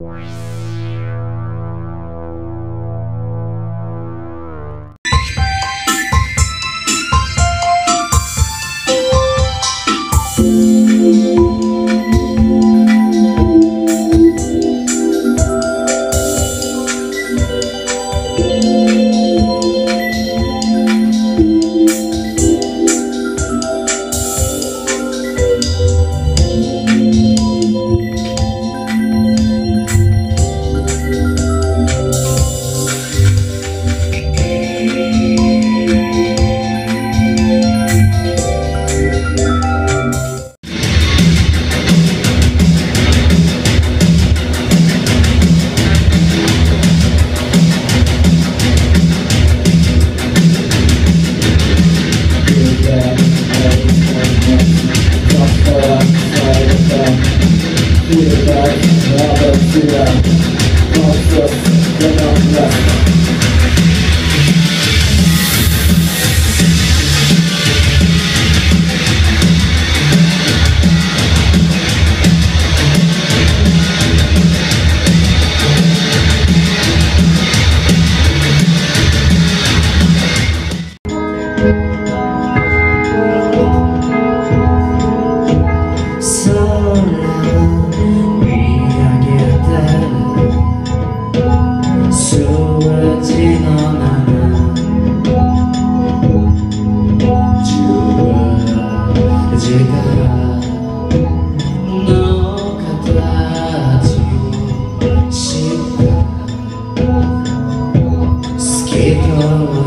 Wow. Yeah, conscious, then I'm. Oh